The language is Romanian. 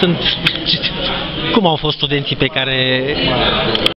sunt... Cum au fost studenții pe care